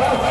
Oh,